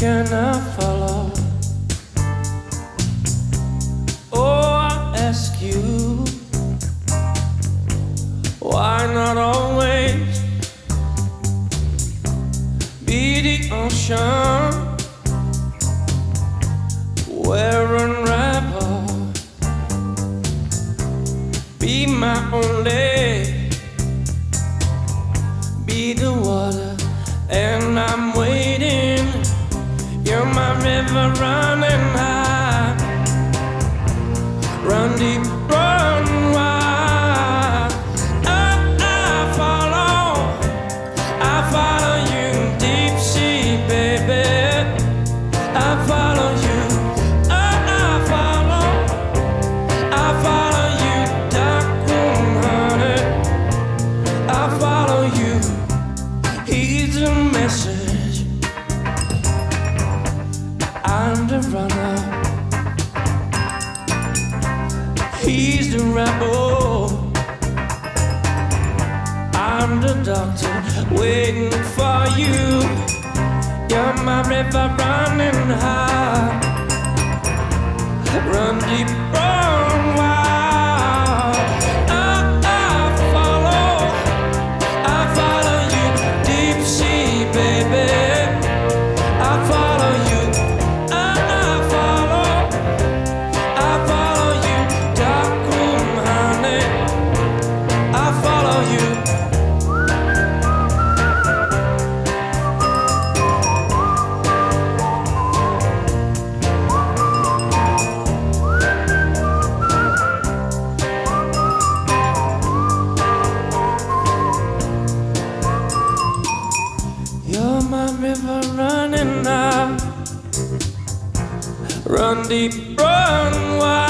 can I follow? Oh, I ask you, why not always be the ocean where unravel? Be my only, be the water, and I'm river running high. Run deep run wide. I, I follow I follow you deep sea baby. I follow you I, I follow I follow you dark room honey. I follow you He's a message He's the rebel I'm the doctor waiting for you. You're my river running high. Run deep, run Run deep, run wide.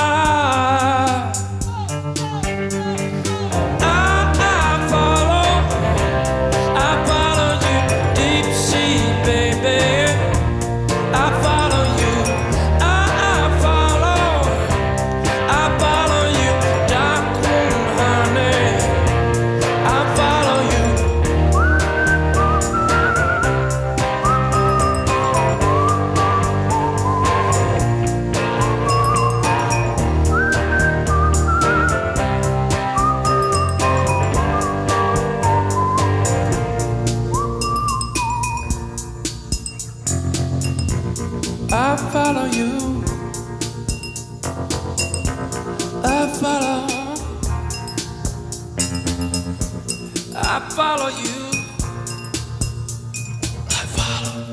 follow you. I follow. I follow you. I follow.